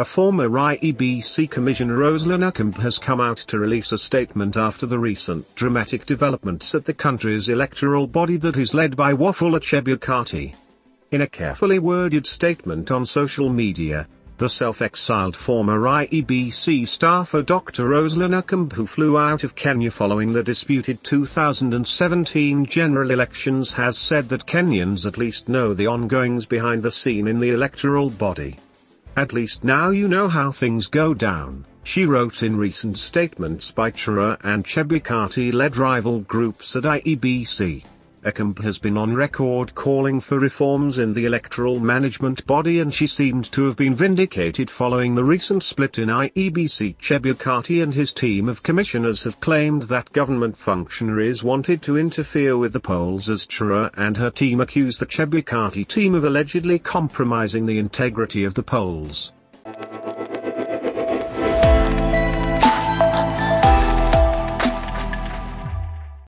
A former IEBC Commissioner Roselyn Akombe has come out to release a statement after the recent dramatic developments at the country's electoral body that is led by Wafula Chebukati. In a carefully worded statement on social media, the self-exiled former IEBC staffer Dr. Roselyn Akombe who flew out of Kenya following the disputed 2017 general elections has said that Kenyans at least know the ongoings behind the scene in the electoral body. At least now you know how things go down, she wrote in recent statements by Cherera and Chebukati-led rival groups at IEBC. Akombe has been on record calling for reforms in the electoral management body and she seemed to have been vindicated following the recent split in IEBC. Chebukati and his team of commissioners have claimed that government functionaries wanted to interfere with the polls as Cherera and her team accuse the Chebukati team of allegedly compromising the integrity of the polls.